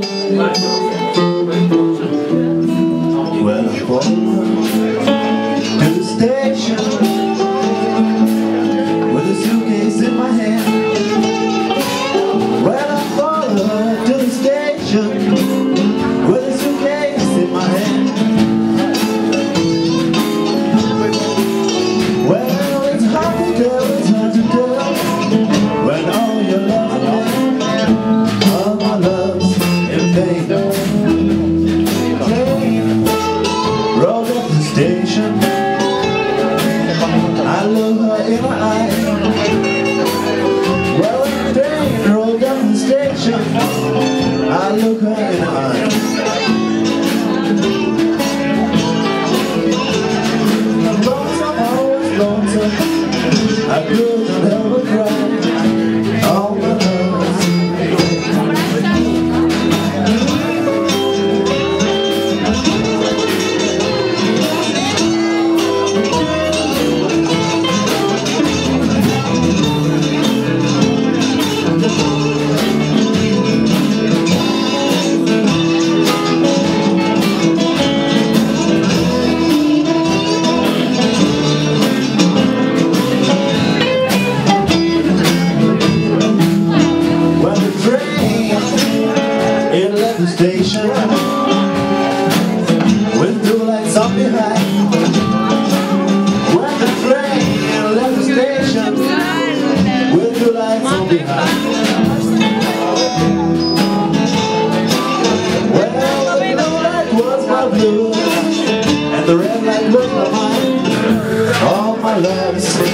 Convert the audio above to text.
Well, to the station I look her in the eye. from the train left the station With the lights on behind Well, the blue light was my blue And the red light was my mind All my love is